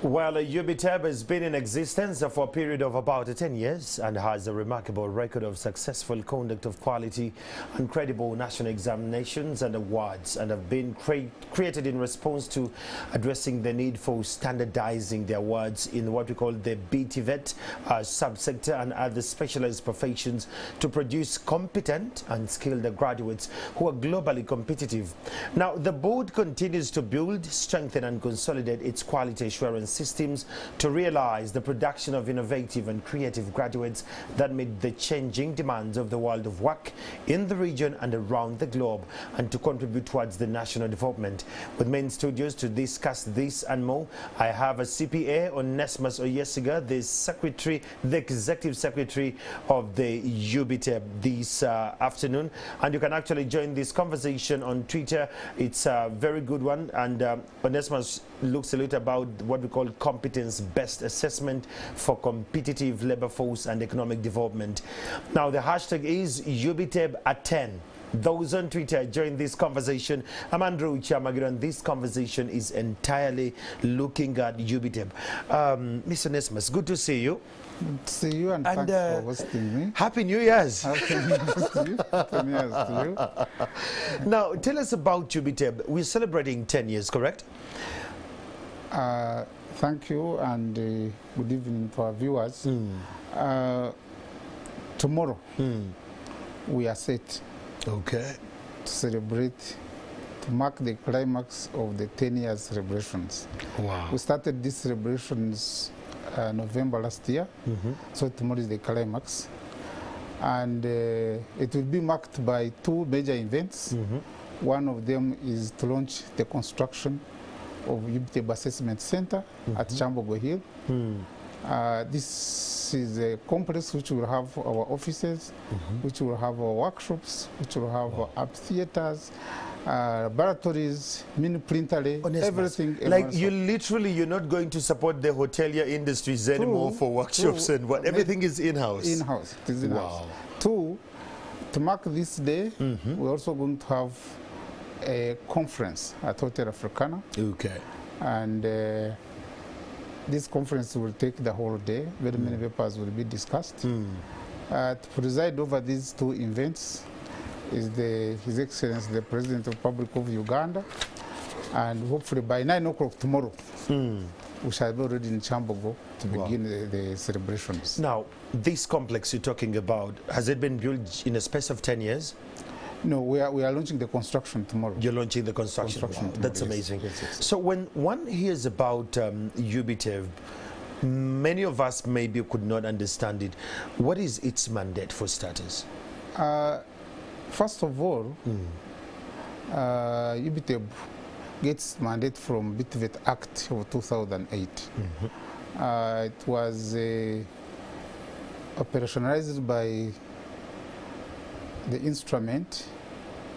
Well, UBTEB has been in existence for a period of about 10 years and has a remarkable record of successful conduct of quality and credible national examinations and awards and have been cre created in response to addressing the need for standardizing the awards in what we call the BTVET uh, subsector and other specialized professions to produce competent and skilled graduates who are globally competitive. Now, the board continues to build, strengthen and consolidate its quality assurance systems to realize the production of innovative and creative graduates that meet the changing demands of the world of work in the region and around the globe and to contribute towards the national development. With me in studios to discuss this and more, I have a CPA Onesmus Oyesigye, the secretary, the executive secretary of the UBTEB this uh, afternoon. And you can actually join this conversation on Twitter. It's a very good one. And um, Onesmus looks a little about what we call competence-based assessment for competitive labor force and economic development. Now, the hashtag is UBTEB at 10 those on Twitter join this conversation. I'm Andrew Kyamagero, and this conversation is entirely looking at UBTEB. Um, Mr. Nesmus, good to see you. Good to see you, and, and thanks uh, for hosting me. Happy New Year's. Happy New Year's to you. Happy New Year's to you. Now, tell us about UBTEB. We're celebrating 10 years, correct? Uh, thank you, and uh, good evening to our viewers. Mm. tomorrow, mm. we are set Okay. To celebrate, to mark the climax of the 10 years celebrations. Wow. We started these celebrations uh, November last year, mm -hmm. so tomorrow is the climax. And uh, it will be marked by two major events. Mm -hmm. One of them is to launch the construction of UBTEB Assessment Center mm -hmm. at Kyambogo Hill. Hmm. Uh, this is a complex which will have our offices, mm -hmm. which will have our workshops, which will have wow. our theaters, uh, laboratories, mini printer, everything. Like you literally, you're not going to support the hotelier industries true, anymore for workshops true. and what, everything is in-house. In-house, it is in-house. Wow. Two, to mark this day, mm -hmm. we're also going to have a conference at Hotel Africana. Okay. And uh, this conference will take the whole day. Very mm. many papers will be discussed. Mm. Uh, to preside over these two events is the, His Excellency, the President of the Republic of Uganda. And hopefully by 9 o'clock tomorrow, mm. we shall be already in Kyambogo to begin the, the, celebrations. Now, this complex you're talking about, has it been built in a space of 10 years? No, we are, we are launching the construction tomorrow. You're launching the construction. construction wow, that's amazing. Yes, yes. So when one hears about um, UBTEB, many of us maybe could not understand it. What is its mandate for starters? Uh, first of all, mm. uh, UBTEB gets mandate from BTVET Act of 2008. Mm -hmm. uh, it was uh, operationalized by the instrument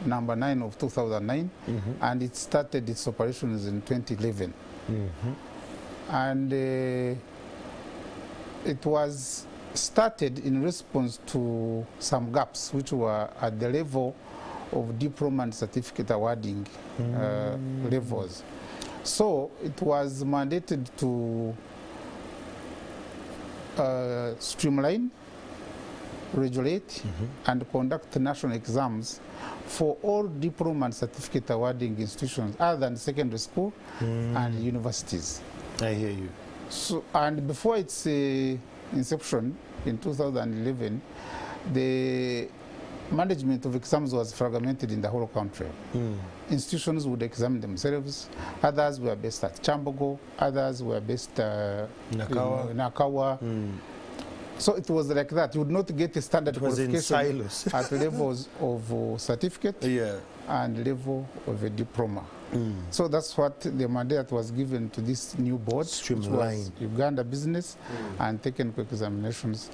number 9 of 2009 mm -hmm. and it started its operations in 2011 mm -hmm. and uh, it was started in response to some gaps which were at the level of diploma and certificate awarding uh, mm. levels so it was mandated to uh, streamline regulate mm -hmm. and conduct national exams for all diploma and certificate awarding institutions other than secondary school mm. and universities. I hear you. So, and before its uh, inception in 2011, the management of exams was fragmented in the whole country. Mm. Institutions would examine themselves. Others were based at Kyambogo. Others were based uh, Nakawa. in Nakawa. Mm. So it was like that. You would not get a standard qualification at levels of uh, certificate yeah. and level of a diploma. Mm. So that's what the mandate was given to this new board, Streamline. Uganda Business mm. and Technical Examinations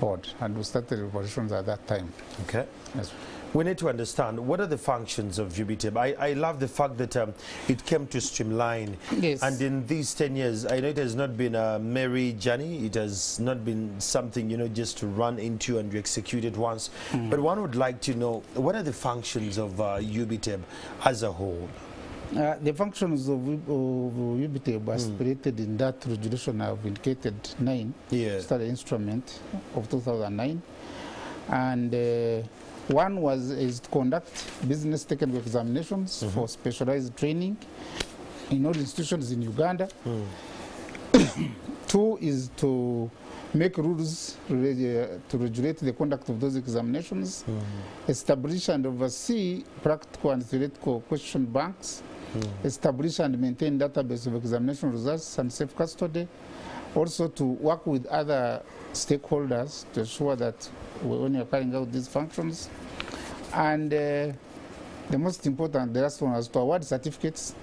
Board. And we started operations at that time. Okay. Yes we need to understand what are the functions of UBTEB. I, I love the fact that um, it came to streamline. Yes. And in these 10 years, I know it has not been a merry journey. It has not been something, you know, just to run into and you execute it once. Mm. But one would like to know, what are the functions of uh, UBTEB as a whole? Uh, the functions of, of UBTEB as created in that resolution have indicated nine. Yeah. Statutory instrument of 2009. And uh, one was is to conduct business technical examinations mm-hmm. for specialized training in all institutions in Uganda. Mm. Two is to make rules reg- uh, to regulate the conduct of those examinations, mm. establish and oversee practical and theoretical question banks, mm. establish and maintain database of examination results and safe custody, also to work with other stakeholders to ensure that when you're carrying out these functions, and uh, the most important, the last one was to award certificates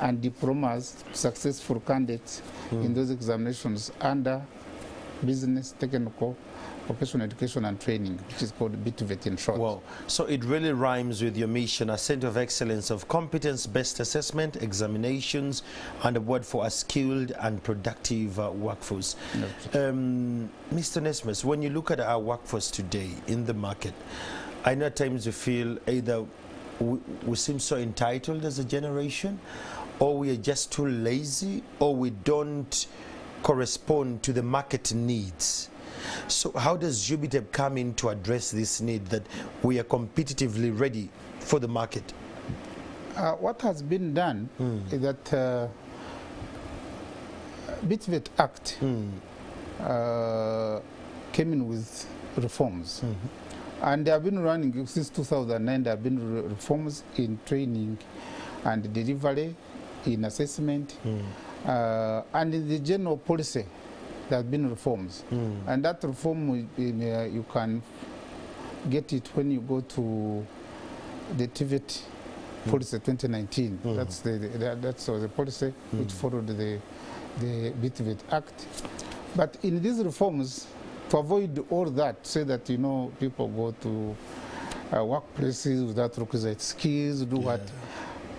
and diplomas to successful candidates in those examinations under business, technical, vocational education and training, which is called BTVET in short. Wow. So it really rhymes with your mission, a center of excellence of competence-based assessment, examinations, and a word for a skilled and productive uh, workforce. Um, Mr. Nesmus, when you look at our workforce today in the market, I know at times you feel either we, we seem so entitled as a generation, or we are just too lazy, or we don't correspond to the market needs. So how does UBTEB come in to address this need that we are competitively ready for the market? Uh, what has been done is that uh, BTVET Act uh, came in with reforms. And they have been running since 2009. There have been re- reforms in training and delivery, in assessment, uh, and in the general policy. There have been reforms, and that reform uh, you can get it when you go to the TVET policy 2019. That's the, the that- that's the policy which followed the the BTVET Act. But in these reforms, to avoid all that, say that you know people go to uh, workplaces without requisite skills, do what,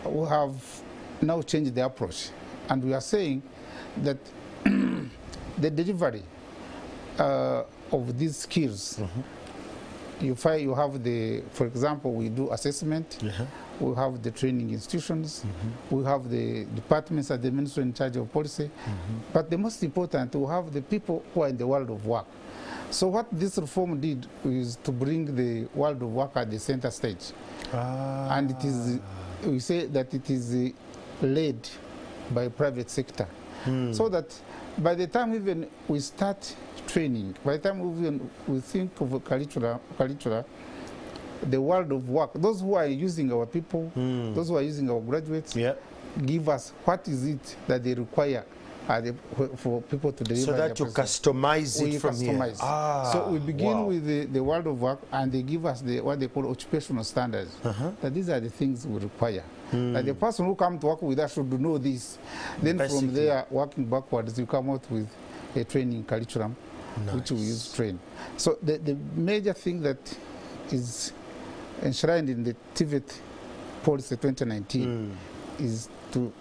we have now changed the approach, and we are saying that the delivery uh, of these skills mm-hmm. you find you have the, for example, we do assessment, we have the training institutions, mm-hmm. we have the departments at the ministry in charge of policy, mm-hmm. but the most important, we have the people who are in the world of work. So what this reform did is to bring the world of work at the center stage. Ah. And it is, we say that it is led by private sector. Hmm. So that by the time even we start training, by the time we, even, we think of a curricula, curricula, the world of work, those who are using our people, those who are using our graduates, Yeah. give us what is it that they require uh, the, for people to deliver So that you present- customize we it from here. Ah, so we begin wow. with the, the world of work and they give us the what they call occupational standards. Uh-huh. That these are the things we require. That the person who come to work with us should know this. Then Basically. from there, working backwards, you come out with a training curriculum nice. which we use train. So the, the major thing that is enshrined in the TVET policy 2019 mm. is to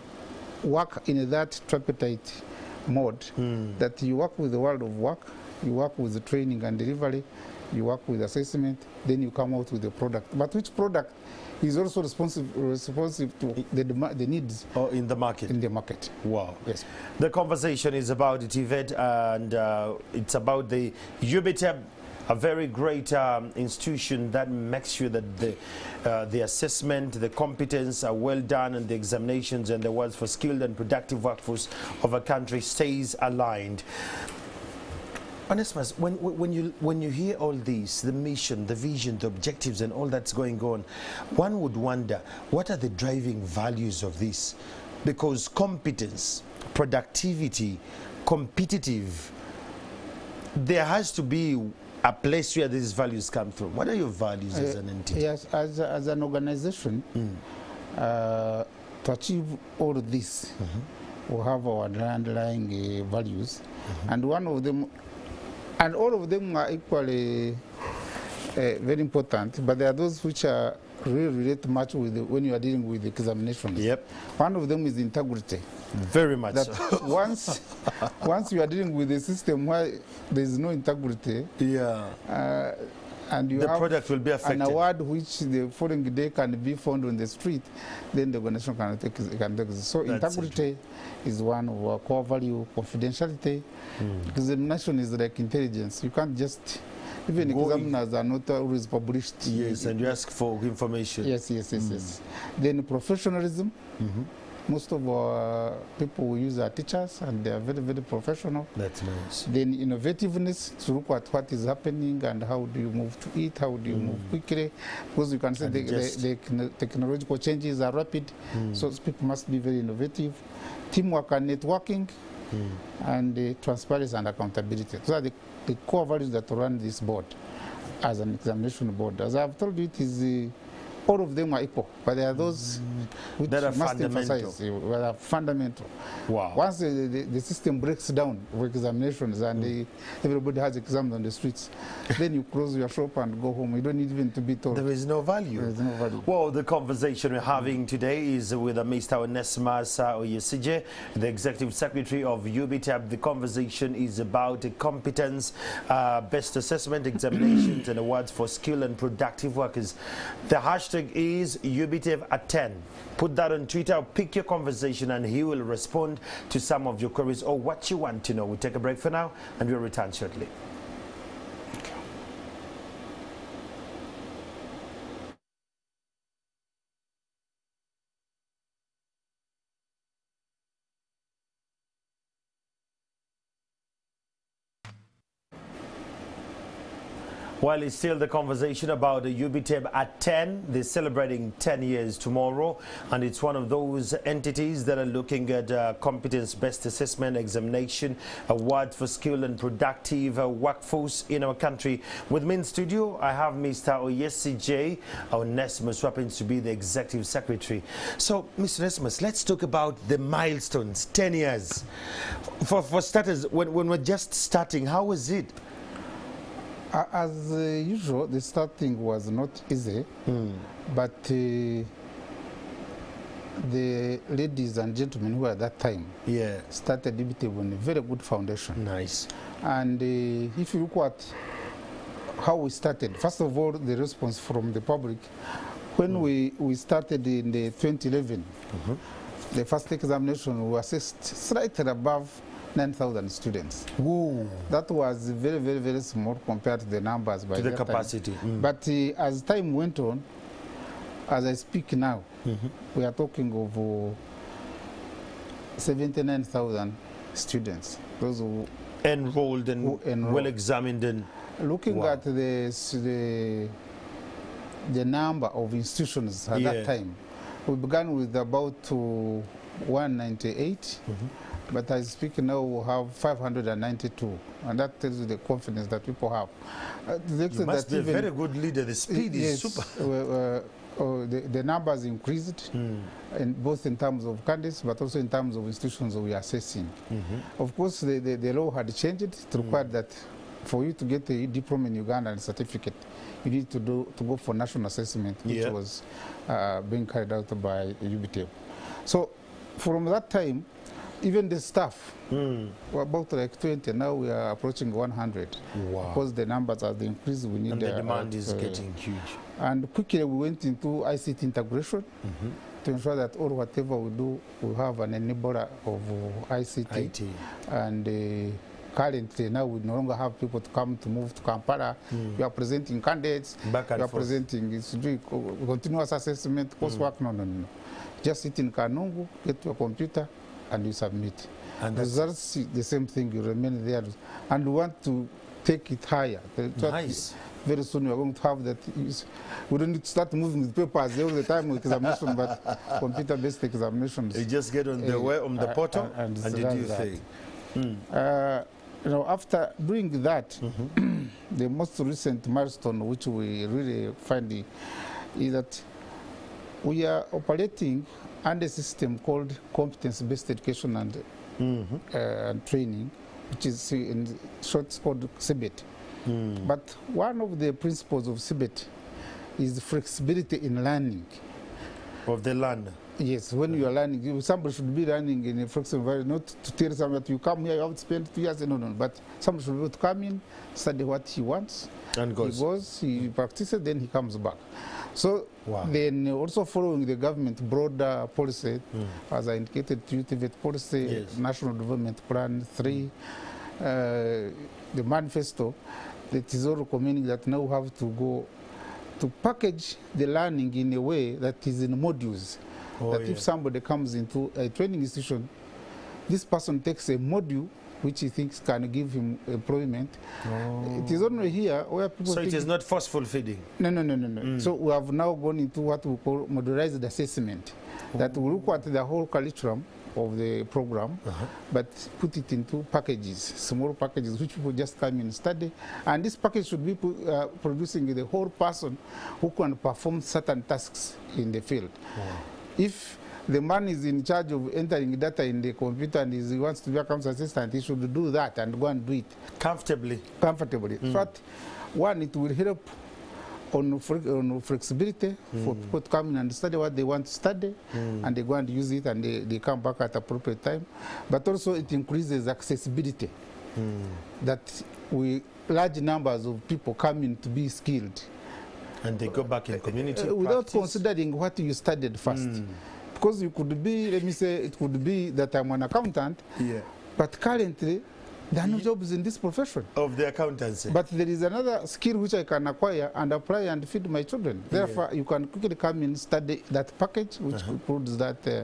work in that tripartite mode mm. that you work with the world of work, you work with the training and delivery, you work with assessment, then you come out with a product. But which product is also responsive, responsive to the, the needs Or in the market. in the market? Wow. Yes. The conversation is about the TVET and uh, it's about the UBTEB, a very great um, institution that makes sure that the, uh, the assessment, the competence are well done and the examinations and the words for skilled and productive workforce of a country stays aligned. Onesimus, when, when, you, when you hear all these, the mission, the vision, the objectives, and all that's going on, one would wonder what are the driving values of this? Because competence, productivity, competitive, there has to be a place where these values come from. What are your values as Uh, an entity? Yes, as, a- as an organization, uh, to achieve all of this, we have our underlying uh, values, and one of them, and all of them are equally uh, very important, but there are those which are really relate much with the, when you are dealing with examinations. Yep. One of them is integrity. Very much That so. once, once you are dealing with a system where there is no integrity, Yeah. uh, and you The have product will be affected. an award which the following day can be found on the street, then the organization can take it- can take. So That's integrity is one of our core value. Confidentiality, Hmm. examination is like intelligence. You can't just even Go in- examiners are not always published. Yes, and you ask for information. Yes, yes, yes, yes. Then professionalism. Mhm. Most of our people we use are teachers and they are very, very professional. That's nice. Then innovativeness to look at what is happening and how do you move to it, how do you move quickly, because you can see the, the, the technological changes are rapid, so people must be very innovative. Teamwork and networking, and uh, transparency and accountability. Those are the, the core values that run this board as an examination board. As I've told you, it is uh, all of them are equal, but there are those which That are must fundamental. emphasize that are fundamental. Wow. Once the, the, the system breaks down for examinations and the, everybody has exams on the streets, then you close your shop and go home. You don't need even to be told. There is no value. There is no value. Well, the conversation we're having today is with Mr. Onesmus Oyesigye, the Executive Secretary of UBTEB. The conversation is about competence, uh, best assessment examinations and awards for skilled and productive workers. The hashtag is UBTEB at 10. Put that on Twitter, pick your conversation and he will respond to some of your queries or what you want to know. We'll take a break for now and we'll return shortly. While it's still the conversation about the UBTEB at 10, they're celebrating 10 years tomorrow, and it's one of those entities that are looking at uh, competence based assessment examination award for skilled and productive uh, workforce in our country. With me in studio, I have Mr. Oyesigye Onesimus, who happens to be the executive secretary. So, Mr. Onesimus, let's talk about the milestones 10 years. For, for starters, when, when we're just starting, how was it? A- As uh, usual, the starting was not easy, but uh, the ladies and gentlemen who at that time Yeah. started DBT on a very good foundation. Nice. And uh, if you look at how we started, first of all, the response from the public. When we, we started in the 2011, the first examination, assessed slightly above 9,000 students. Whoa. That was very, very, very small compared to the numbers by To the capacity. Mm. But uh, as time went on, as I speak now, we are talking of uh, 79,000 students. Those who, Enrolled and Who enrolled. well examined and looking Wow. at the, the the number of institutions at Yeah. that time, we began with about uh, 198. But I speak now, we have 592, and that tells you the confidence that people have. Uh, the you must that be a very good leader. The speed is yes, super. uh, uh, uh, the, the numbers increased, in both in terms of candidates, but also in terms of institutions we are assessing. Of course, the, the, the law had changed. It required that for you to get a diploma in Uganda and certificate, you need to do to go for national assessment, which Yeah. was uh, being carried out by UBTEB. So, from that time, even the staff Mm. were about like 20. Now we are approaching 100. Wow. Because the numbers are the increase, we need And the uh, demand is uh, getting huge. and quickly we went into ICT integration Mm-hmm. to ensure that all whatever we do, we have an enabler of uh, ICT. IT. And uh, currently now we no longer have people to come to move to Kampala. Mm. We are presenting candidates. Mm. Back and we are forth. presenting it's continuous assessment, coursework. Mm. No, no, no. Just sit in Kanungu, get your computer, and you submit. And the Results the same thing. You remain there, and you want to take it higher. Nice. Very soon we are going to have that. We don't need to start moving with papers all the time with examination, but computer-based examinations. you just get on the uh, way on the uh, portal uh, and and you do your that. thing. Uh, you know, after doing that, Mm-hmm. the most recent milestone which we really find is that we are operating under a system called competence-based education and, Mm-hmm. uh, and training, which is in short called CBET. Mm. But one of the principles of CBET is flexibility in learning. Of the learner. Yes, when you are learning, somebody should be learning in a flexible environment, not to tell someone that you come here, you have to spend two years. No, no, but somebody should be able to come in, study what he wants. And goes. He goes, he practices, then he comes back. So Wow. then also following the government broader policy, as I indicated, vet policy, Yes. national development plan three, uh, the manifesto, that is all recommending that now we have to go to package the learning in a way that is in modules. Oh, that yeah. if somebody comes into a training institution, this person takes a module which he thinks can give him employment. It is only here where people So it is not forceful feeding. no, no, no, no, no. So we have now gone into what we call modularized assessment, that we look at the whole curriculum of the program, but put it into packages, small packages, which people just come and study. And this package should be uh, producing the whole person who can perform certain tasks in the field. If the man is in charge of entering data in the computer and is- he wants to be a council assistant, he should do that and go and do it Comfortably. comfortably. In hmm. fact, one, it will help on, on flexibility hmm. for people to come in and study what they want to study, hmm. and they go and use it, and they, they come back at appropriate time. But also, it increases accessibility. That we large numbers of people come in to be skilled And they go back in community. uh, without practice. considering what you studied first. Because you could be, let me say, it could be that I'm an accountant, Yeah. but currently there are no jobs in this profession. Of the accountancy. But there is another skill which I can acquire and apply and feed my children. Therefore, yeah. you can quickly come and study that package, which includes that. Uh,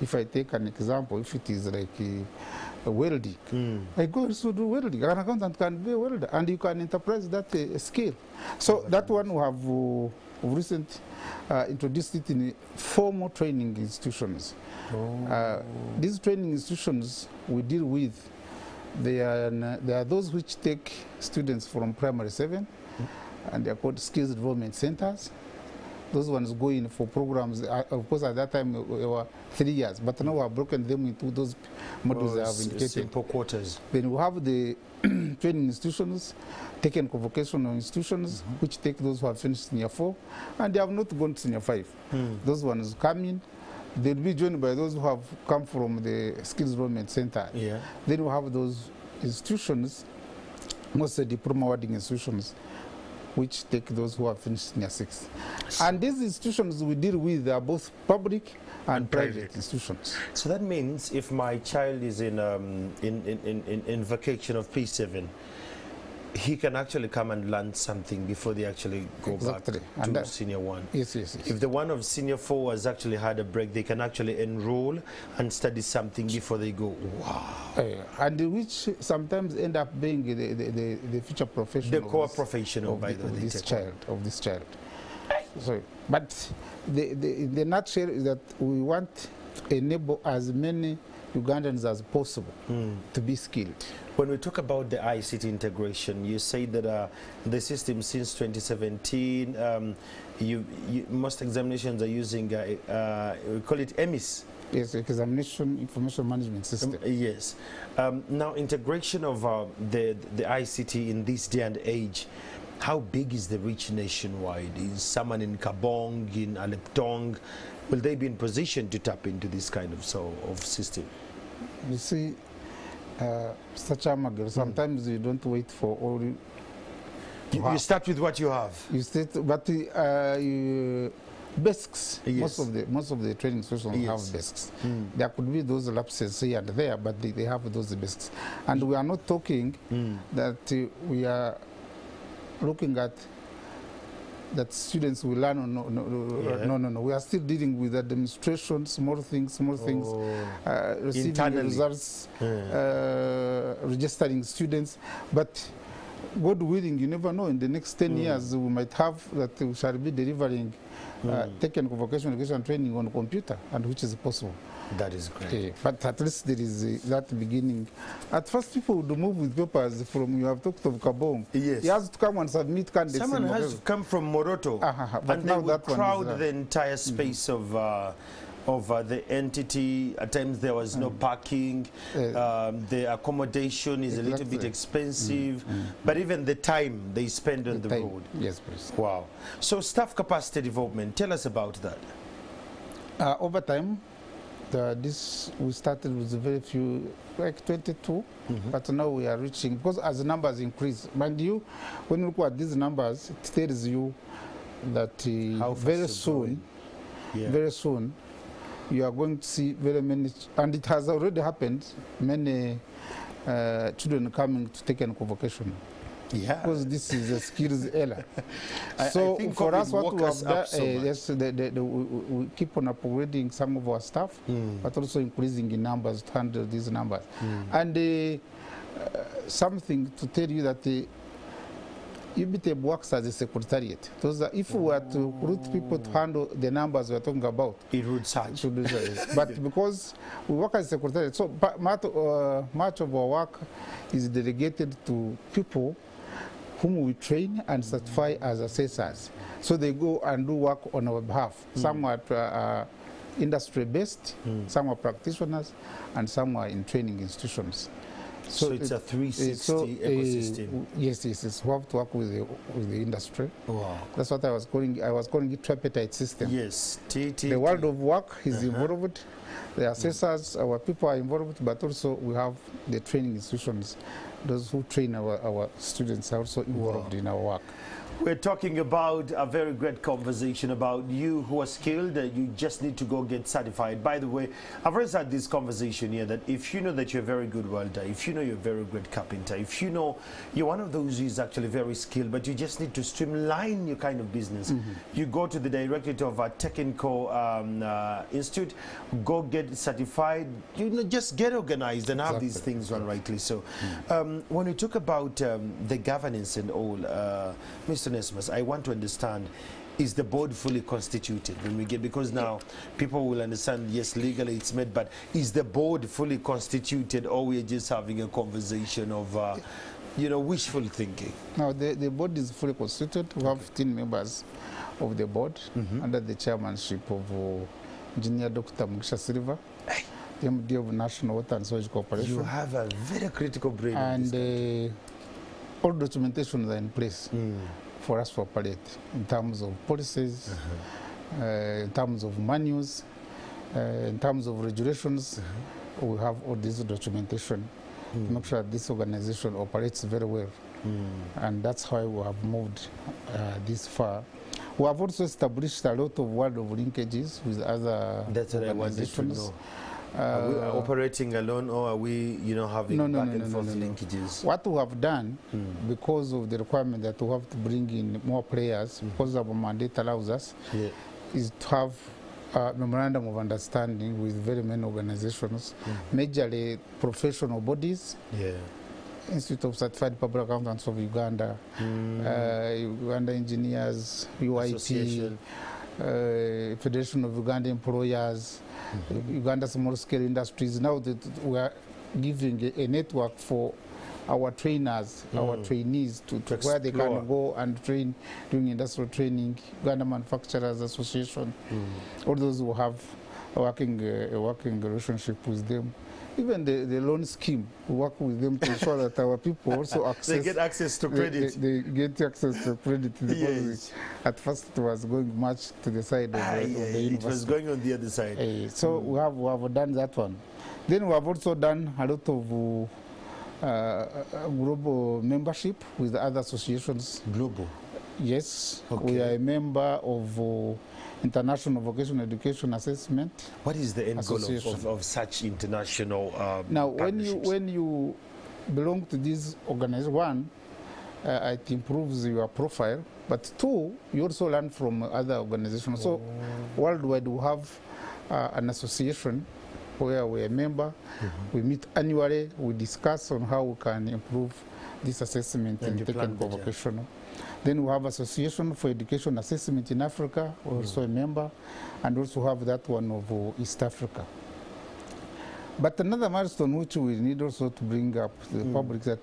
if I take an example, if it is like uh, welding, Mm. I go also do welding. An accountant can be a welder, and you can enterprise that uh, skill. So that one we have uh, recent uh, introduced it in formal training institutions. Oh. Uh, these training institutions we deal with they are, they are those which take students from primary seven, mm. and they are called skills development centers. Those ones go in for programs. Uh, of course, at that time they were three years, but now we have broken them into those modules I Oh, have indicated. Simple quarters. Then we have the training institutions, technical vocational institutions, mm-hmm. which take those who have finished senior four, and they have not gone to senior five. Hmm. Those ones come in. They'll be joined by those who have come from the skills development center. Yeah. Then we have those institutions, mostly diploma awarding institutions, which take those who have finished senior six. And these institutions we deal with are both public and, And private. private. institutions. So that means if my child is in um, in, in, in, in, in vacation of P7, he can actually come and learn something before they actually go Exactly. back And to that- senior one. Yes, yes, yes. If the one of senior four has actually had a break, they can actually enroll and study something before they go. Wow. Uh, and which sometimes end up being the, the, the, the future profession The core professional, of, by the- way. this child of this child. So, but the, the, the nutshell is that we want to enable as many Ugandans as possible Hmm. to be skilled. When we talk about the ICT integration, you say that uh, the system since 2017, um, you, you, most examinations are using, uh, uh, we call it EMIS. Yes, examination information management system. Um, yes. Um, now, integration of uh, the, the ICT in this day and age, how big is the reach nationwide? Is someone in Kabong, in Alebtong, will they be in position to tap into this kind of, so, of system? You see, uh, Mr. Kyamagero, sometimes you don't wait for all you, You, start with what you have. you state, but uh, you, desks, Yes. most of the most of the training institutions Yes. have desks. There could be those lapses here and there, but they, they have those desks. And we are not talking that uh, we are looking at that students will learn. No, no, no, Yeah. no, no, no. We are still dealing with administration, small things, small things, Oh. uh, receiving Internally. results, Yeah. uh, registering students. But God willing, you never know. In the next 10 years, we might have that we shall be delivering uh, taken vocational education training on computer, and which is possible. That is great. Okay, but at least there is uh, that beginning. At first, people would move with papers from, you have talked of Kabong. Yes. He has to come and submit candidates. Someone has to come from Moroto, Uh-huh, but and now they would that crowd uh, the entire space of uh, of uh, the entity. At times there was no parking. Uh, um, the accommodation is a little bit exactly. expensive, but even the time they spend on the, Time. road. Yes, please. Wow. So staff capacity development. Tell us about that. Uh, over time, the, this we started with very few, like 22, mm -hmm. but now we are reaching because as the numbers increase, mind you, when you look at these numbers, it tells you that uh, very soon. Yeah. very soon, you are going to see very many, and it has already happened. Many uh, children coming to take an convocation yeah. because this is a skills era. I- I so think for us, what we have done, so uh, yes, the, the, the, we, keep on upgrading some of our staff, Mm. but also increasing in numbers to handle these numbers. Mm. And uh, uh, something to tell you that the UBTEB works as a secretariat. Those are, if we were to recruit people to handle the numbers we're talking about, It would so. but because we work as a secretariat, so but, uh, much of our work is delegated to people whom we train and certify as assessors. So they go and do work on our behalf. Some are uh, uh, industry based, some are practitioners, and some are in training institutions. So, it's it- a 360 uh, so, uh, ecosystem. yes, yes, yes. We have to work with the, with the industry. wow. That's what I was calling. I was calling it tripartite system. Yes. T, T, The world of work is involved, the assessors, our people are involved, but also we have the training institutions. Those who train our, our students are also involved in our work. We're talking about a very great conversation about you who are skilled, you just need to go get certified. By the way, I've always had this conversation here that if you know that you're a very good welder, if you know you're a very good carpenter, if you know you're one of those who is actually very skilled, but you just need to streamline your kind of business, you go to the director of a technical um, uh, institute, go get certified, you know, just get organized and have these things run rightly. So, um, when we talk about um, the governance and all, uh, Mr. Nesmus, I want to understand. Is the board fully constituted when we get because now people will understand yes legally it's made but is the board fully constituted or we're just having a conversation of uh, you know wishful thinking Now, the, the board is fully constituted. We have 15 members of the board under the chairmanship of uh, Engineer Dr. Mugisha Silver, the MD of National Water and Sewage Corporation. you have a very critical brain in and uh, all documentations are in place for us to operate in terms of policies, uh, in terms of manuals, uh, in terms of regulations. We have all this documentation to make sure that this organization operates very well. And that's why we have moved uh, this far. We have also established a lot of world of linkages with other that's what I wanted to organizations. Are we Uh, operating alone or are we you know having No, no, back no, and forth no, no. linkages What we have done, because of the requirement that we have to bring in more players, because our mandate allows us, yeah. is to have a memorandum of understanding with very many organizations, majorly professional bodies, yeah Institute of Certified Public Accountants of Uganda, mm. uh, Uganda Engineers, UIT, Association. Uh, Federation of Uganda Employers, Uganda Small Scale Industries. Now that we are giving a, a network for our trainers, our trainees to, to To where they can go and train doing industrial training, Uganda Manufacturers Association, all those who have a working, uh, a working relationship with them. Even the, the loan scheme, we work with them to ensure that our people also access they get access to credit They, they get access to credit because Yes. at first it was going much to the side of, Ah, the, yeah, of the it university. was going on the other side Uh, so mm. we have we have done that one. Then we have also done a lot of uh, uh, global membership with other associations. global Yes, we are a member of uh, International Vocational Education Assessment. What is the end goal of, of, of such international um, Now, when you when you belong to this organization, one, uh, it improves your profile, but two, you also learn from other organizations. So, worldwide, we have uh, an association where we're a member. We meet annually. We discuss on how we can improve this assessment And in technical vocational. Then we have Association for Education Assessment in Africa, also a member, and also have that one of uh, East Africa. But another milestone which we need also to bring up to the public is that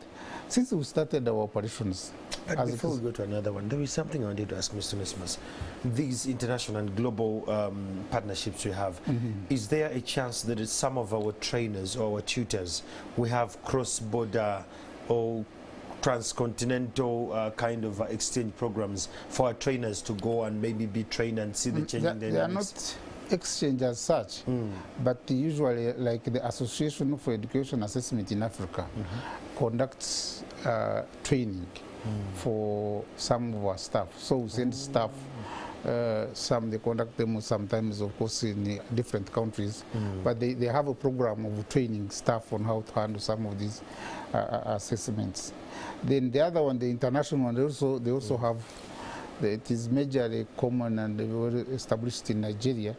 since we started our operations, But before we go to another one, there is something I wanted to ask Mr. Nismas. These international and global um, partnerships we have, Mm-hmm. is there a chance that some of our trainers or our tutors we have cross-border or transcontinental uh, kind of uh, exchange programs for our trainers to go and maybe be trained and see the changing they, dynamics? they are not exchange as such, Mm. but usually, like the Association for Education Assessment in Africa mm -hmm. conducts uh, training mm. for some of our staff. So we send mm. staff. Uh, some they conduct them sometimes, of course, in uh, different countries, but they, they have a program of training staff on how to handle some of these uh, uh, assessments. Then the other one, the international one, they also they also have. The, it is majorly common and very established in Nigeria.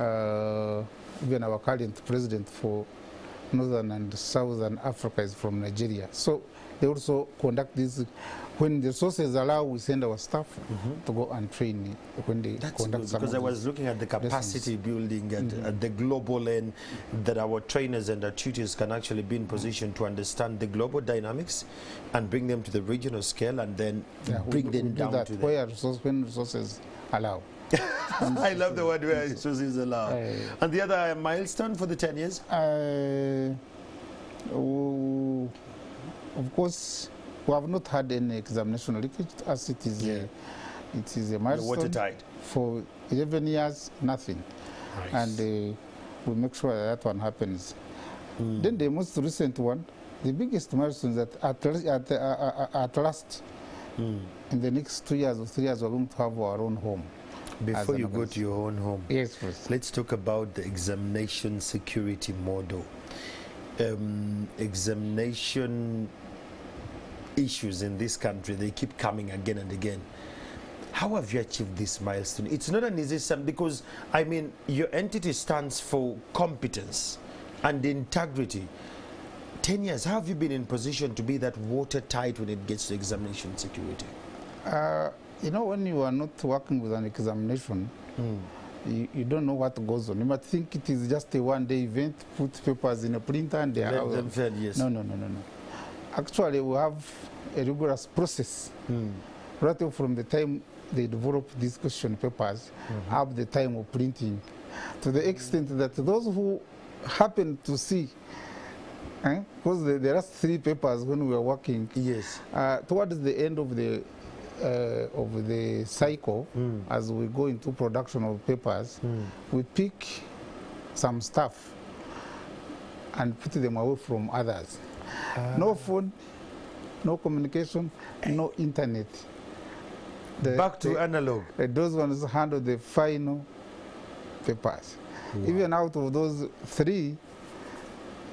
Uh, even our current president for Northern and Southern Africa is from Nigeria. So they also conduct this. When the sources allow, we send our staff to go and train when they That's conduct good because I was looking at the capacity building at, at the global end that our trainers and our tutors can actually be in position to understand the global dynamics and bring them to the regional scale and then Yeah, we bring do- them we do down that to the where resource, when resources allow. I love the word where resources allow. Uh, and the other milestone for the 10 years? Uh, oh, of course, we have not had any examination leakage as it is. Yeah. A, it is a milestone watertight. for 11 years, nothing, and uh, we make sure that, that one happens. Mm. Then the most recent one, the biggest milestone that at, at, uh, uh, uh, at last, Mm. in the next two years or three years, we're going to have our own home. Before you go to your own home, Yes, please. let's talk about the examination security model. Um, examination issues in this country, they keep coming again and again. How have you achieved this milestone? It's not an easy sum because, I mean, your entity stands for competence and integrity. 10 years, how have you been in position to be that watertight when it gets to examination security? Uh, you know, when you are not working with an examination, you, you don't know what goes on. You might think it is just a one-day event, put papers in a printer and they are out. yes. No, no, no, no, no. Actually, we have a rigorous process Mm. right from the time they develop these question papers up the time of printing, to the extent that those who happen to see, eh, because the, the last three papers when we were working, Yes. uh, towards the end of the uh, of the cycle, Mm. as we go into production of papers, Mm. we pick some stuff and put them away from others. No phone, no communication, no internet. The- Back to the- analog. uh, those ones handle the final papers. Even out of those three,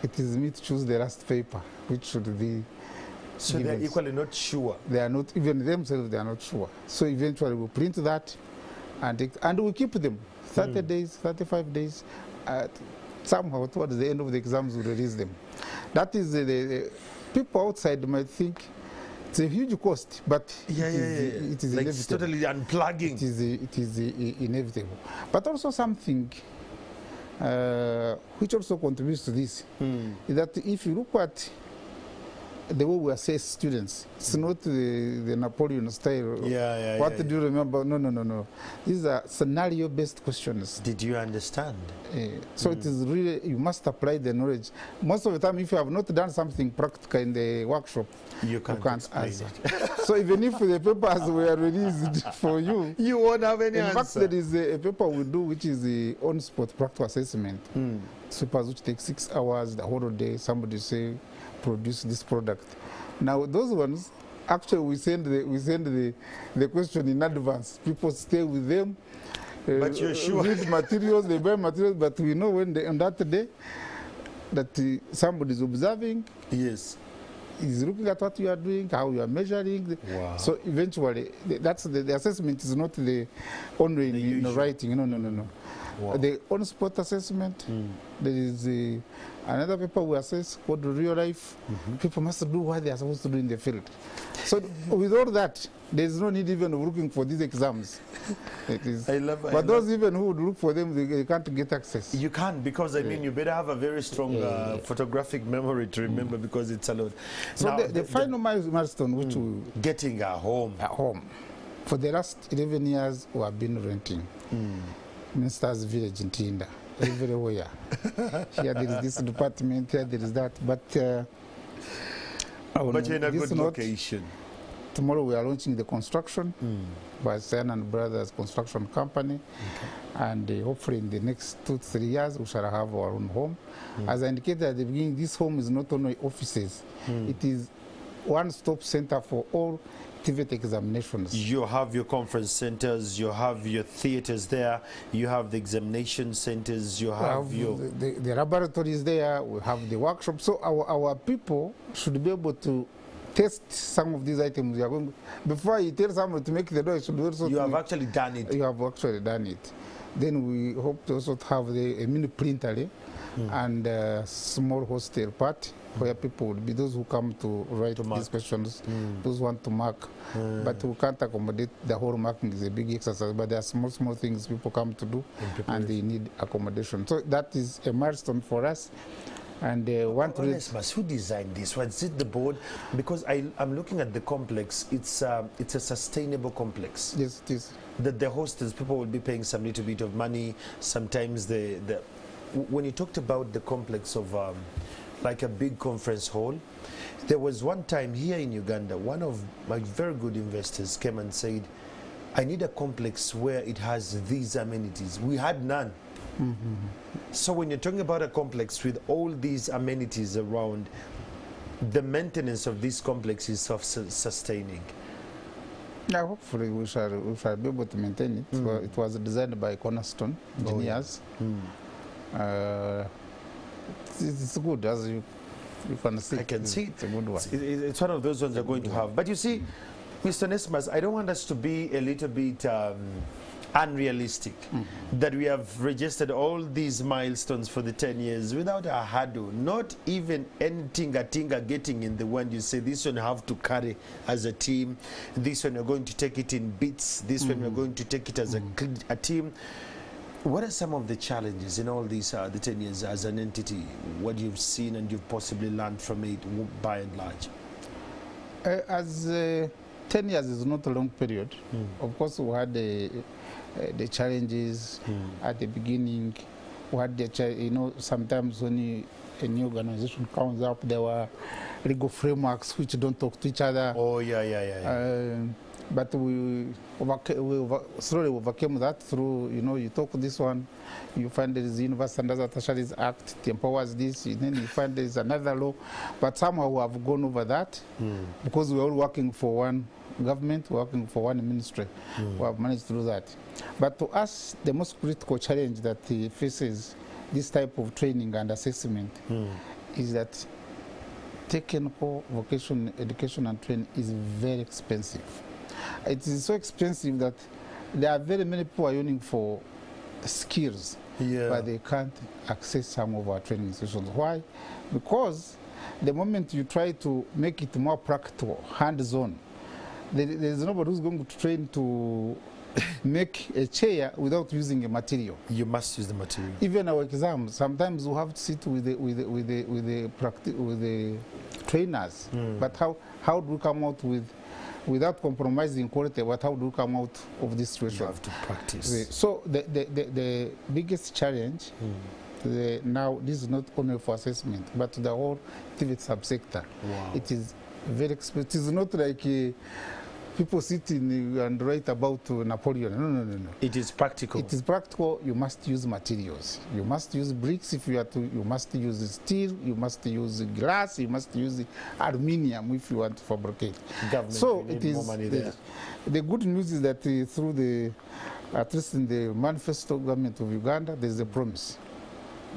it is me to choose the last paper, which should be So they're equally not sure. They are not even themselves. They are not sure. So eventually we print that, and it, and we keep them 30 days, 35 days. Uh, somehow towards the end of the exams we release them. That is the, the, people outside might think it's a huge cost, but Yeah, it yeah, is, yeah. it is like inevitable. it's totally unplugging. It is, it is inevitable. But also something uh, which also contributes to this Mm. is that if you look at the way we assess students, it's not the, the Napoleon style. Yeah, yeah, What yeah, do you remember? No, no, no, no. These are scenario-based questions. Did you understand? Uh, so mm. it is really, you must apply the knowledge. Most of the time, if you have not done something practical in the workshop, You can't, you can't, answer. it. so even if the papers were released for you, You won't have any in answer. In fact, there is a, a paper we do which is the on-spot practical assessment. Mm. Supers which take six hours, the whole day, somebody say, produce this product. Now, those ones, actually, we send the, we send the, the question in advance. People stay with them. uh, But you're sure? Read materials, they buy materials, but we know when they, on that day that uh, somebody is observing, Yes. is looking at what you are doing, how you are measuring. Wow. So eventually, the- that's the, the assessment is not the only The in, in writing. No, no, no, no. Wow. The on-spot assessment. Mm. There is another paper we assess called real life. Mm-hmm. People must do what they are supposed to do in the field. So with all that, there is no need even of looking for these exams. It is. I love. I But love- those even who would look for them, they, they can't get access. You can't because I mean you better have a very strong uh, photographic memory to remember because it's a lot. So Now, the, the final mile- milestone, which we getting a home. at home, for the last 11 years, we have been renting. Minister's Village in Ntinda, everywhere. here there is this department, here there is that. But uh, But you're in a good location. tomorrow we are launching the construction by Sen and Brothers Construction Company. And uh, hopefully in the next two, three years, we shall have our own home. As I indicated at the beginning, this home is not only offices, it is one-stop center for all Examinations. You have your conference centers, you have your theaters there, you have the examination centers, you have have your. the, the, the laboratories there, we have the workshops. So our, our people should be able to test some of these items. We are going, before you tell someone to make the door, you should also You have actually done it. you have actually done it. Then we hope to also have the, a mini printer eh? Hmm. and a small hostel part where people would be those who come to write To. These questions, those who want to mark. But we can't accommodate the whole marking is a big exercise, but there are small, small things people come to do and they need accommodation. So that is a milestone for us. And uh, one to who designed this? Was it the board? Because I, I'm looking at the complex. It's um, it's a sustainable complex. yes, it is. That the hostels, people will be paying some little bit of money. Sometimes the the when you talked about the complex of um, like a big conference hall, there was one time here in Uganda, one of my very good investors came and said, "I need a complex where it has these amenities." We had none. Mm-hmm. So when you're talking about a complex with all these amenities around, the maintenance of this complex is self-sustaining. Yeah, hopefully we shall, we shall be able to maintain it. Mm. Well, it was designed by Cornerstone oh, engineers. Mm. Uh, it's, it's good as you, you can see. I can It's- see It's a good one. It's, it- it's one of those ones you're going to have. But you see, Mr. Nesmas, I don't want us to be a little bit um, unrealistic that we have registered all these milestones for the 10 years without a hurdle, not even anything a tinga getting in the one you say this one you have to carry as a team, this one you're going to take it in bits, this one you're going to take it as a, a team. What are some of the challenges in all these uh, the 10 years as an entity? What you've seen and you've possibly learned from it by and large? Uh, as uh, 10 years is not a long period, of course, we had the, uh, the challenges at the beginning. We had the, you know, sometimes when you, a new organization comes up, there were legal frameworks which don't talk to each other. Oh, yeah, yeah, yeah. yeah. Um, but we, we over, slowly overcame that through, you know, you talk this one, you find there is the Universal Standards Tertiaries Act, it empowers this, and then you find there is another law. But somehow we have gone over that hmm. because we're all working for one government, working for one ministry. Hmm. We have managed to do that. But to us, the most critical challenge that faces this type of training and assessment hmm. is that technical vocational education and training is very expensive. It is so expensive that there are very many people are yearning for skills, Yeah. but they can't access some of our training institutions. Why? Because the moment you try to make it more practical, hands-on, there, there's nobody who's going to train to make a chair without using a material. You must use the material. Even our exams, sometimes we have to sit with the, with the, with the, with the, with the trainers. Hmm. But how, how do we come out with, without compromising quality, but how do we come out of this situation? You have to practice. So the, the, the, the biggest challenge mm. the, now, this is not only for assessment, but the whole TVET subsector. Wow. It is very expensive. It is not like uh, people sitting and write about Napoleon. No, no, no, no. It is practical. It is practical. You must use materials. You must use bricks if you are to. You must use steel. You must use glass. You must use aluminium if you want to fabricate. Government so it is. more money the, there. the good news is that uh, through the, at least in the manifesto government of Uganda, there is a promise.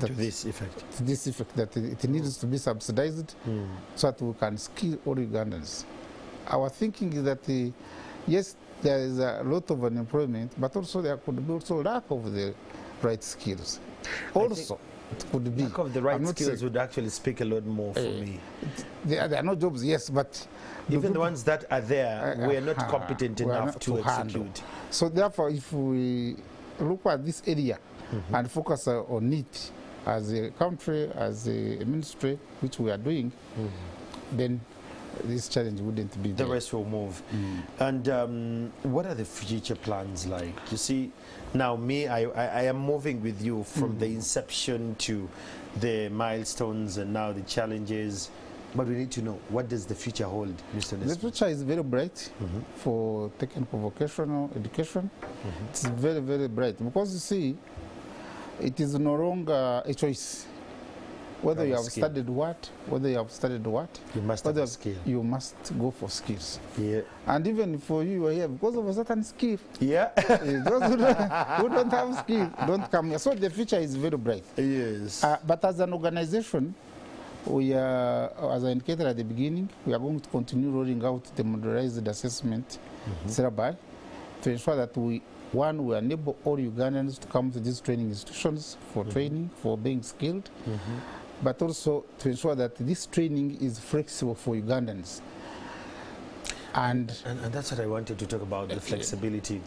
to That this effect. to this effect that it it needs to be subsidized so that we can skill all Ugandans. Our thinking is that uh, yes, there is a lot of unemployment, but also there could be also lack of the right skills. Also, it could be. Lack of the right skills would actually speak a lot more for Eh, me. There, are- there are no jobs, yes, but Even the ones that are there, Uh, we are not uh, competent are enough not to, to handle. execute. So therefore, if we look at this area and focus uh, on it as a country, as a ministry, which we are doing, then this challenge wouldn't be The rest will move. Mm. And um, what are the future plans like? You see, now me, I, I, I am moving with you from the mm. inception to the milestones and now the challenges. But we need to know what does the future hold, Mr. The future is very bright mm-hmm. for technical vocational education. Mm-hmm. It's very, very bright because you see, it is no longer a choice. Whether Have you have skill. studied what, whether you have studied what, You must have whether a skill. you must go for skills. Yeah. And even for you, you are here because of a certain skill. Yeah. Eh, Those who don't, who don't have skill don't come here. So the future is very bright. yes. Uh, but as an organization, we are, as I indicated at the beginning, we are going to continue rolling out the modernized assessment syllabi to ensure that we, one, we enable all Ugandans to come to these training institutions for mm -hmm. training, for being skilled, but also to ensure that this training is flexible for Ugandans. And And, and that's what I wanted to talk about the flexibility.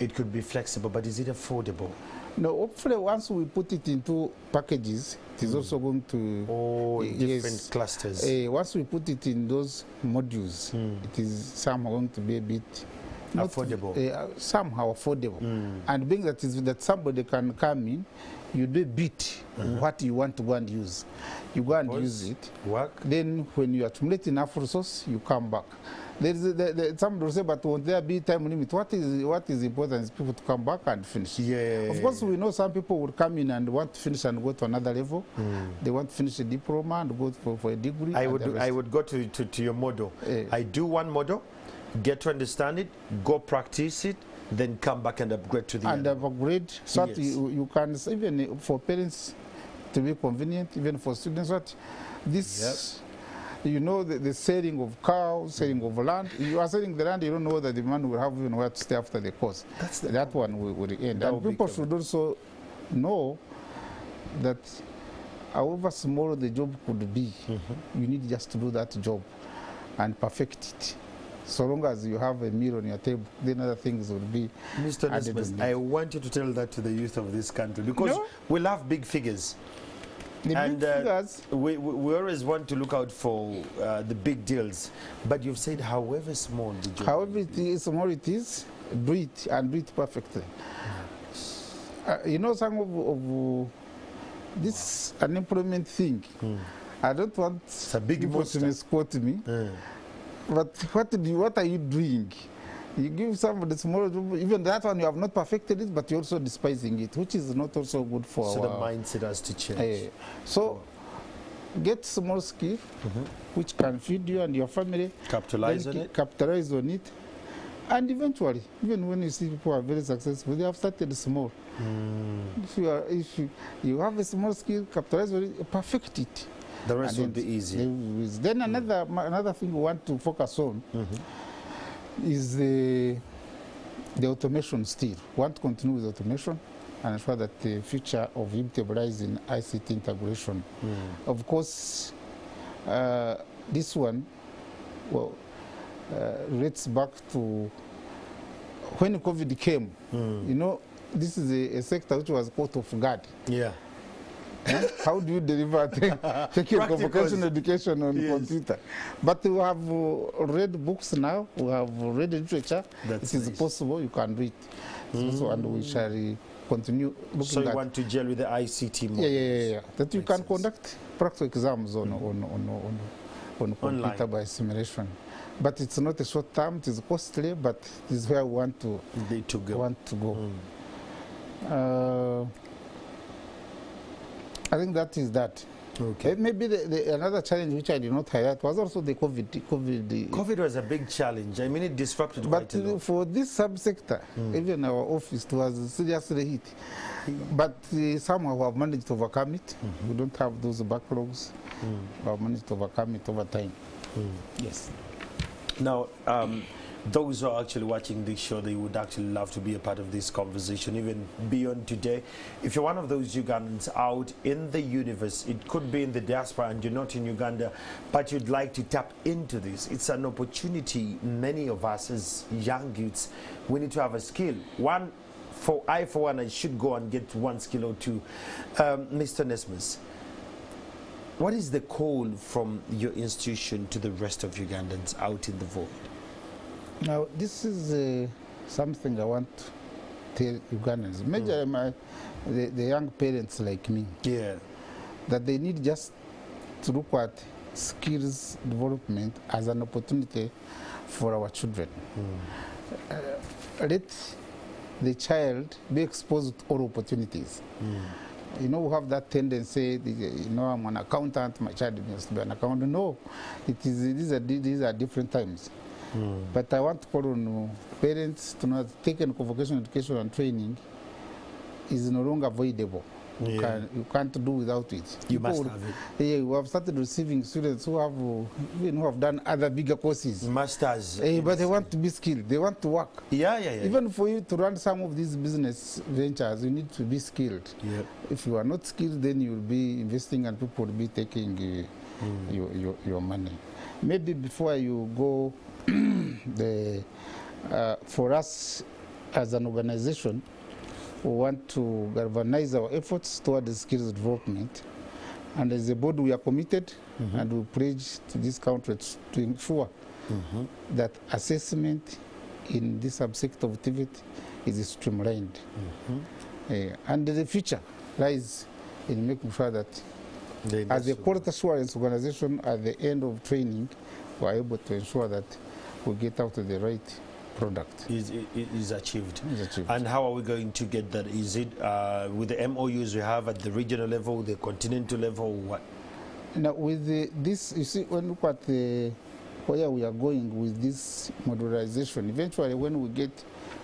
It could be flexible, but is it affordable? no, hopefully once we put it into packages, it is also going to Yes. different clusters? Uh, once we put it in those modules, Mm. it is somehow going to be a bit not- Affordable. uh, somehow affordable. Mm. And being that is that somebody can come in, you do a bit mm -hmm. what you want to go and use. You go and Post, use it. Work? Then when you accumulate enough resource, you come back. There is a, the, the, some will say, but won't there be time limit? What is what is important is people to come back and finish. Yeah. Of course, we know some people will come in and want to finish and go to another level. Mm. They want to finish a diploma and go for, for a degree. I would I would go to, to, to your model. Uh, I do one model, get to understand it, go practice it, then come back and upgrade to the and other. upgrade so that you, you can even for parents to be convenient even for students what this you know the, the selling of cows selling of land you are selling the land you don't know that the man will have even where to stay after the course That's the that one will, will end. That and will people should also know that however small the job could be Mm-hmm. you need just to do that job and perfect it so long as you have a meal on your table then other things will be Mr. I want you to tell that to the youth of this country because No. we love big figures. the And, big uh, figures We, we, we always want to look out for uh, the big deals. But you've said, however small the job However it is, small it is, do it and do it perfectly. Uh, you know, some of, of uh, this unemployment thing, I don't want It's a big people monster. to misquote me, Uh, but what, do you, what are you doing? You give somebody small even that one you have not perfected it, but you're also despising it, which is not also good for so the mindset has to change. Eh, so, get small skill, which can feed you and your family, Capitalize on it. capitalize on it and eventually even when you see people are very successful they have started small Mm. if you are if you, you have a small skill capitalize on it perfect it The rest will be then- easy. then- another ma- another thing we want to focus on Mhm. is the the automation still we want to continue with automation and ensure that the future of in ICT integration Mm. of course, uh, this one, well, uh, relates back to when COVID came. Mm. You know, this is a, a sector which was caught off guard. Yeah. How do you deliver technical Practicals. education on Yes. computer? But we have uh, read books now, we have read literature. That's it is nice. Mm. possible, you can read. So, and we shall uh, continue looking So you at want to gel with the ICT yeah, yeah, yeah, yeah. That you Makes can sense. conduct practical exams on on on on, on computer Online. by simulation, but it's not a short term. It is costly, but this is where we want to They to go. want to go. Mm. Uh, I think that is that. Okay. Uh, maybe the, the, another challenge which I did not highlight was also the COVID. COVID. COVID was a big challenge. I mean, it disrupted but quite a lot. for this subsector, even our office was seriously hit. But uh, somehow we have managed to overcome it. We don't have those backlogs. We have managed to overcome it over time. Yes. Now, um, those who are actually watching this show, they would actually love to be a part of this conversation, even beyond today. If you're one of those Ugandans out in the universe, it could be in the diaspora and you're not in Uganda, but you'd like to tap into this, it's an opportunity many of us as young youths, we need to have a skill. One, for I, for one, I should go and get one skill or two. Um, Mr. Nesmus, what is the call from your institution to the rest of Ugandans out in the void? Now, this is uh, something I want to tell Ugandans, majorly my, the, the young parents like me, Yeah. that they need just to look at skills development as an opportunity for our children. Uh, let the child be exposed to all opportunities. You know, we have that tendency, you know, I'm an accountant, my child must be an accountant. No, it is, these, are, these are different times. But I want to call on parents to know that technical vocational education and training is no longer avoidable. You, Yeah. can, you can't do without it. You People must have it. Yeah, we have started receiving students who have, uh, even who have done other bigger courses. Masters. Uh, but they want to be skilled. They want to work. Yeah, yeah, yeah. Even for you to run some of these business ventures, you need to be skilled. yeah. If you are not skilled, then you will be investing and people will be taking uh, mm. your, your, your money. Maybe before you go, the, uh, for us as an organization, we want to galvanize our efforts toward skills development. And as a board, we are committed mm -hmm. and we pledge to this country to ensure mm -hmm. that assessment in this subject of activity is streamlined. Mm -hmm. uh, and the future lies in making sure that as a quality assurance organization at the end of training, we are able to ensure that we get out the right product. is, is, achieved. Is achieved. And how are we going to get that? Is it uh, with the MOUs we have at the regional level, the continental level, what? Now, with the, this, you see, when you look at the, where we are going with this modularization, eventually when we get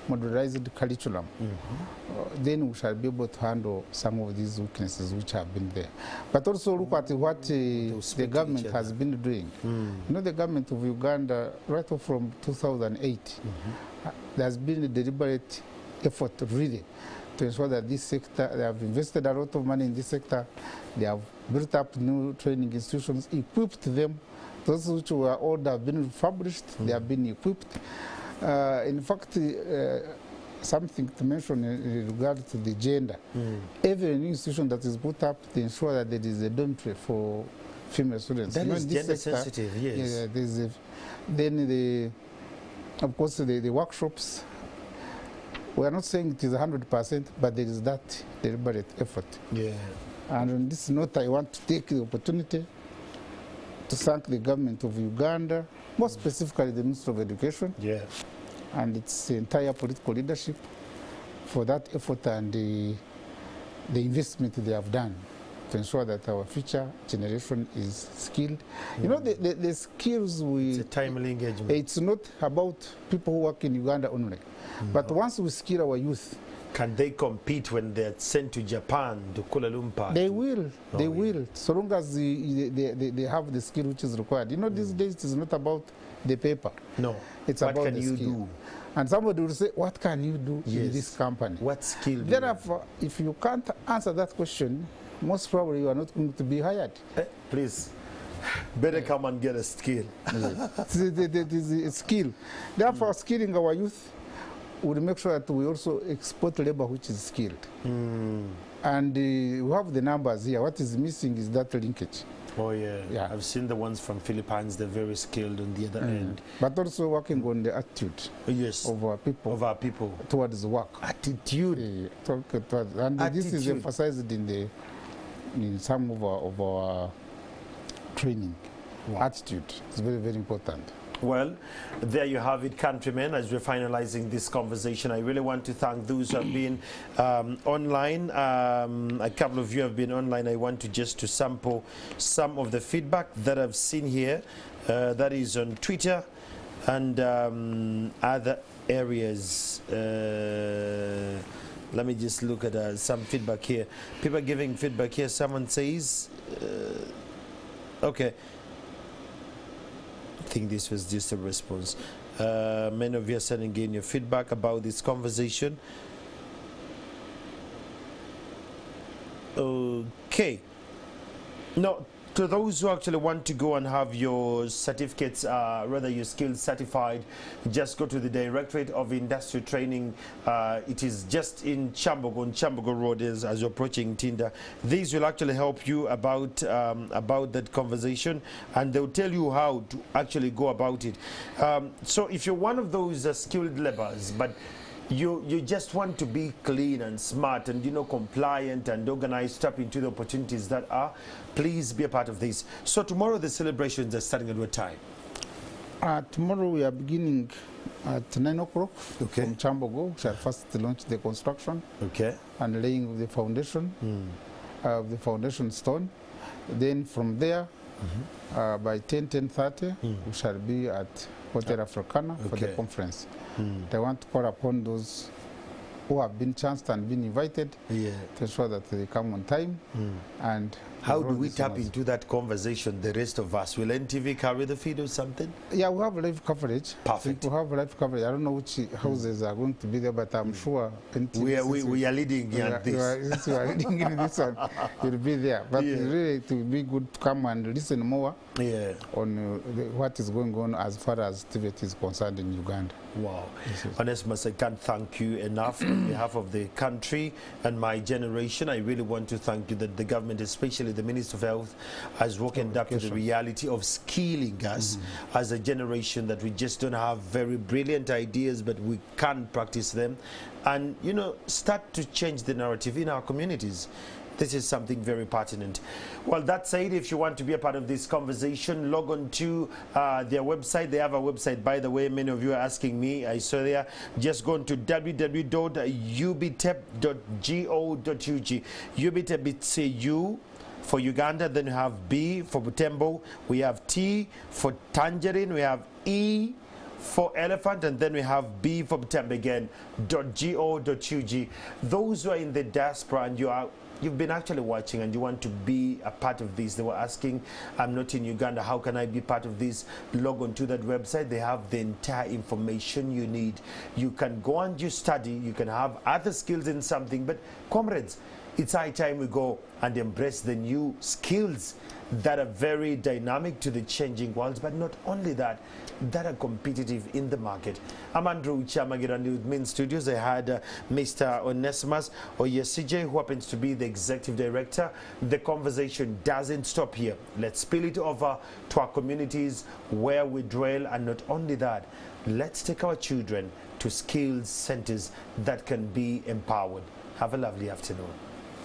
modularized curriculum, mm -hmm. uh, then we shall be able to handle some of these weaknesses which have been there. But also look at what uh, the to each government has been doing. Mm. You know, the government of Uganda, right off from 2008, mm -hmm. uh, there has been a deliberate effort really to ensure that this sector, they have invested a lot of money in this sector, they have built up new training institutions, equipped them. Those which were old have been refurbished, they have been equipped. Uh, in fact, uh, something to mention in in regard to the gender. Mm. Every new institution that is put up, they ensure that there is a dormitory for female students. That You know, is gender sector, sensitive, yes. yeah, there's a, then the, of course, the, the workshops. We are not saying it is 100%, but there is that deliberate effort. Yeah. And on this note, I want to take the opportunity to thank the government of Uganda, more specifically the Minister of Education Yeah. and its entire political leadership for that effort and the, the investment they have done to ensure that our future generation is skilled. Mm. You know, the, the, the skills we It's a timely engagement. it's not about people who work in Uganda only. No. But once we skill our youth, Can they compete when they're sent to Japan, to Kuala Lumpur? they will. Oh, they yeah. will. So long as they, they, they, they have the skill which is required. You know, mm. these days it is not about the paper. No. It's what about can the you skill. do? And somebody will say, what can you do yes. in this company? What skill? do you Therefore, if you can't answer that question, most probably you are not going to be hired. Eh, please, better come and get a skill. It's the- the- the- the- the skill. Therefore, mm. skilling our youth will make sure that we also export labor which is skilled. Mm. And uh, we have the numbers here. What is missing is that linkage. Oh yeah. Yeah. I've seen the ones from Philippines. They're very skilled on the other end. But also working on the attitude Oh, yes. of our people Of our people. towards work. Attitude. Uh, towards- and this is emphasized in the in some of our, of our training. Wow. Attitude is very very important. Well, there you have it, countrymen. As we're finalizing this conversation, I really want to thank those who have been um, online. Um, a couple of you have been online. I want to just to sample some of the feedback that I've seen here. Uh, that is on Twitter and um, other areas. Uh, let me just look at uh, some feedback here. People giving feedback here. Someone says, uh, okay. Think this was just a response. Uh, many of you are sending in your feedback about this conversation. Okay. No, to those who actually want to go and have your certificates, uh, rather your skills certified, just go to the Directorate of Industry Training. Uh, it is just in Kyambogo, on Kyambogo Road as, as you're approaching Ntinda. These will actually help you about um, about that conversation, and they'll tell you how to actually go about it. Um, so if you're one of those uh, skilled laborers, but you you just want to be clean and smart and you know compliant and organized tap into the opportunities that are. Please be a part of this. So tomorrow the celebrations are starting at what time? Uh, tomorrow we are beginning at 9 o'clock. Okay. from Kyambogo. We shall first launch the construction. Okay. And laying of the foundation, uh, of the foundation stone. Then from there, uh, by 10, 10.30, we shall be at Hotel Africana for the Okay. Hmm. conference. I want to call upon those who have been chanced and been invited yeah. to ensure that they come on time. Hmm. And how do we tap into that conversation the rest of us will ntv carry the feed or something Yeah, we have live coverage. Perfect. we have live coverage. I don't know which houses are going to be there, but I'm sure NTV, we are we, we are leading we in you this are- since you are reading in this one, you'll be there. But Yeah. really, it will be good to come and listen more yeah on uh, the, what is going on as far as TVET is concerned in Uganda. Wow. Onesmus, I can't thank you enough on behalf of the country and my generation. I really want to thank you that the government, especially the Minister of Health, has woken up to the reality of skilling us as a generation that we just don't have very brilliant ideas, but we can practice them and, you know, start to change the narrative in our communities. This is something very pertinent. Well, that said, if you want to be a part of this conversation, log on to uh, their website. They have a website, by the way. Many of you are asking me. I saw there. Just go on to www.ubteb.go.ug. UBTEB, it's a U for Uganda. Then you have B for Butembo. We have T for Tangerine. We have E for elephant and then we have b for Butembo again .go.ug those who are in the diaspora and you are you've been actually watching and you want to be a part of this they were asking i'm not in uganda how can i be part of this log on to that website they have the entire information you need you can go and you study you can have other skills in something but comrades it's high time we go and embrace the new skills that are very dynamic to the changing world, but not only that, that are competitive in the market. I'm Andrew Chamagirani with Min Studios. I had uh, Mr. Onesmus Oyesigye, who happens to be the executive director. The conversation doesn't stop here. Let's spill it over to our communities where we dwell, and not only that, let's take our children to skills centers that can be empowered. Have a lovely afternoon.